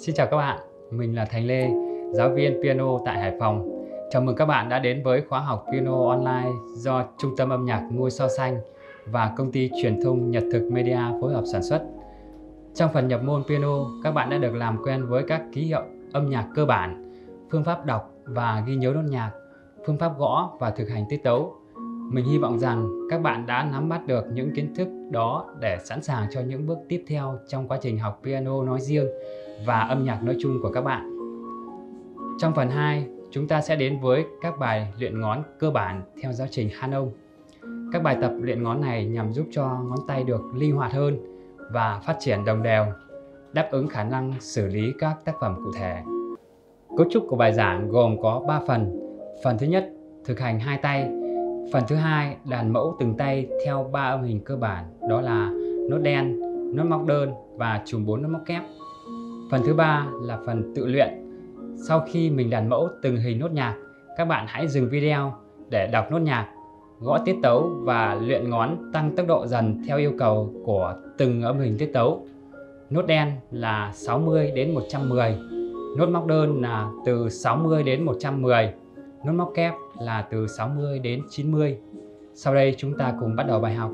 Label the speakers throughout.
Speaker 1: Xin chào các bạn, mình là Thành Lê, giáo viên piano tại Hải Phòng. Chào mừng các bạn đã đến với khóa học piano online do Trung tâm âm nhạc Ngôi Sao Xanh và công ty truyền thông Nhật Thực Media phối hợp sản xuất. Trong phần nhập môn piano, các bạn đã được làm quen với các ký hiệu âm nhạc cơ bản, phương pháp đọc và ghi nhớ nốt nhạc, phương pháp gõ và thực hành tiết tấu. Mình hy vọng rằng các bạn đã nắm bắt được những kiến thức đó để sẵn sàng cho những bước tiếp theo trong quá trình học piano nói riêng và âm nhạc nói chung của các bạn. Trong phần 2, chúng ta sẽ đến với các bài luyện ngón cơ bản theo giáo trình Hanon. Các bài tập luyện ngón này nhằm giúp cho ngón tay được linh hoạt hơn và phát triển đồng đều, đáp ứng khả năng xử lý các tác phẩm cụ thể. Cấu trúc của bài giảng gồm có 3 phần. Phần thứ nhất, thực hành hai tay. Phần thứ hai, đàn mẫu từng tay theo ba âm hình cơ bản, đó là nốt đen, nốt móc đơn và chùm 4 nốt móc kép. Phần thứ ba là phần tự luyện. Sau khi mình đàn mẫu từng hình nốt nhạc, các bạn hãy dừng video để đọc nốt nhạc, gõ tiết tấu và luyện ngón tăng tốc độ dần theo yêu cầu của từng âm hình tiết tấu. Nốt đen là 60 đến 110, nốt móc đơn là từ 60 đến 110, nốt móc kép là từ 60 đến 90. Sau đây chúng ta cùng bắt đầu bài học.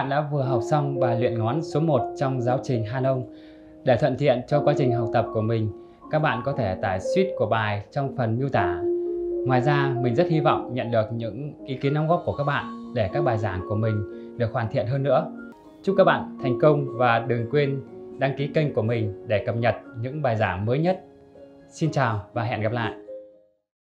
Speaker 1: Bạn đã vừa học xong bài luyện ngón số 1 trong giáo trình Hanon. Để thuận tiện cho quá trình học tập của mình, các bạn có thể tải suite của bài trong phần miêu tả. Ngoài ra, mình rất hy vọng nhận được những ý kiến đóng góp của các bạn để các bài giảng của mình được hoàn thiện hơn nữa. Chúc các bạn thành công và đừng quên đăng ký kênh của mình để cập nhật những bài giảng mới nhất. Xin chào và hẹn gặp lại!